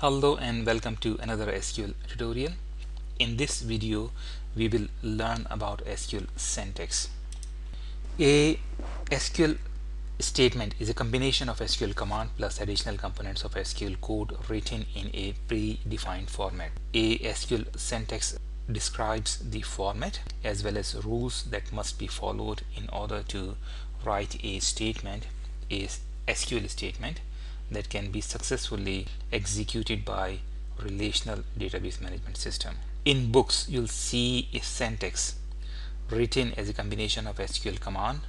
Hello and welcome to another SQL tutorial. In this video we will learn about SQL syntax. A SQL statement is a combination of SQL command plus additional components of SQL code written in a predefined format. A SQL syntax describes the format as well as rules that must be followed in order to write a statement, a SQL statement that can be successfully executed by relational database management system. In books, you'll see a syntax written as a combination of SQL command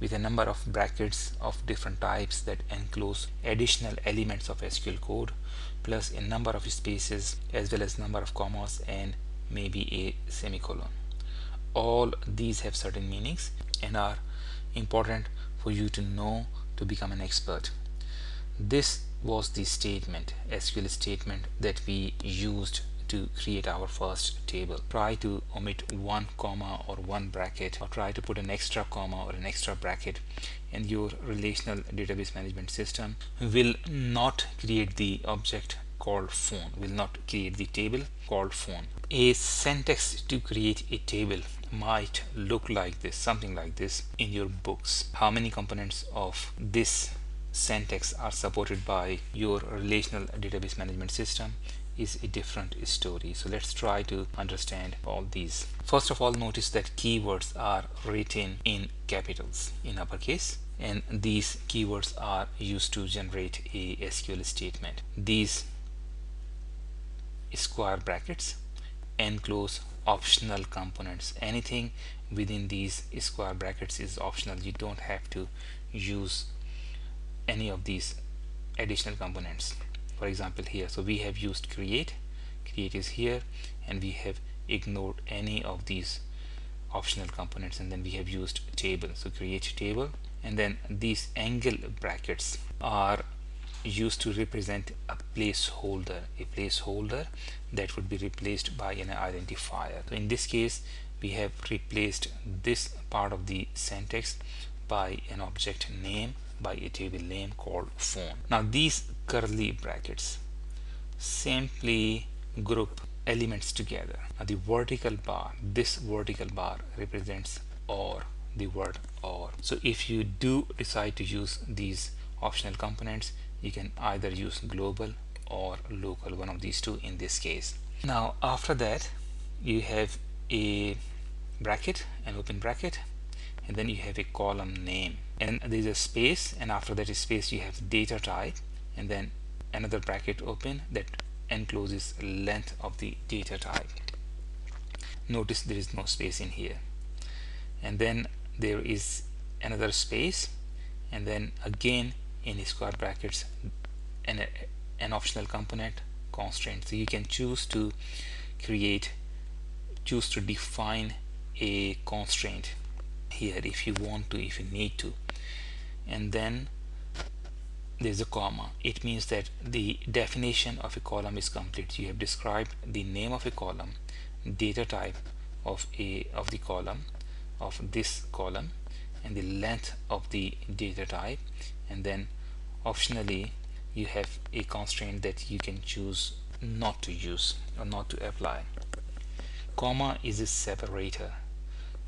with a number of brackets of different types that enclose additional elements of SQL code plus a number of spaces as well as number of commas and maybe a semicolon. All these have certain meanings and are important for you to know to become an expert this was the statement SQL statement that we used to create our first table. Try to omit one comma or one bracket or try to put an extra comma or an extra bracket and your relational database management system. Will not create the object called phone. Will not create the table called phone. A syntax to create a table might look like this something like this in your books. How many components of this syntax are supported by your relational database management system is a different story. So let's try to understand all these. First of all notice that keywords are written in capitals in uppercase and these keywords are used to generate a SQL statement. These square brackets enclose optional components. Anything within these square brackets is optional. You don't have to use any of these additional components. For example here. So we have used create. Create is here. And we have ignored any of these optional components. And then we have used table. So create table. And then these angle brackets are used to represent a placeholder. A placeholder that would be replaced by an identifier. So in this case we have replaced this part of the syntax by an object name by a table name called phone. Now these curly brackets simply group elements together. Now the vertical bar, this vertical bar represents or, the word or. So if you do decide to use these optional components, you can either use global or local, one of these two in this case. Now after that, you have a bracket, an open bracket, and then you have a column name. And there's a space and after that space you have data type and then another bracket open that encloses length of the data type. Notice there is no space in here. And then there is another space and then again in square brackets an, an optional component constraint. So you can choose to create choose to define a constraint here if you want to if you need to. And then there's a comma. It means that the definition of a column is complete. You have described the name of a column data type of a of the column of this column and the length of the data type. And then optionally you have a constraint that you can choose not to use or not to apply. Comma is a separator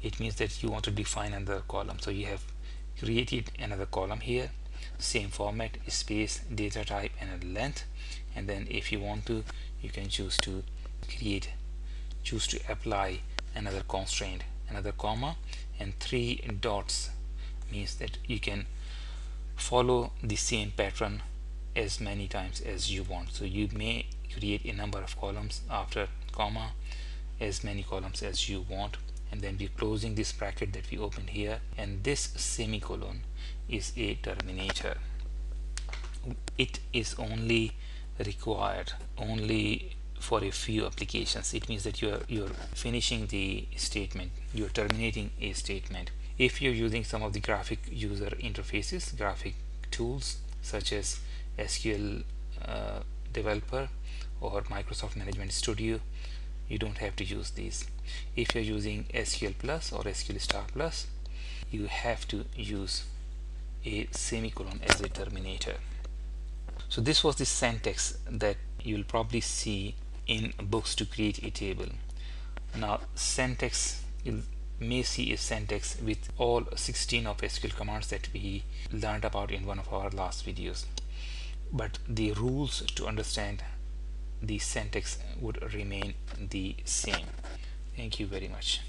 it means that you want to define another column. So you have created another column here same format space data type and a length. And then if you want to you can choose to create choose to apply another constraint another comma and three dots means that you can follow the same pattern as many times as you want. So you may create a number of columns after comma as many columns as you want and then we're closing this bracket that we opened here and this semicolon is a terminator. It is only required only for a few applications. It means that you're you're finishing the statement. You're terminating a statement. If you're using some of the graphic user interfaces graphic tools such as SQL uh, developer or Microsoft Management Studio you don't have to use these. If you're using SQL plus or SQL star plus you have to use a semicolon as a terminator. So this was the syntax that you'll probably see in books to create a table. Now syntax you may see a syntax with all 16 of SQL commands that we learned about in one of our last videos. But the rules to understand the syntax would remain the same. Thank you very much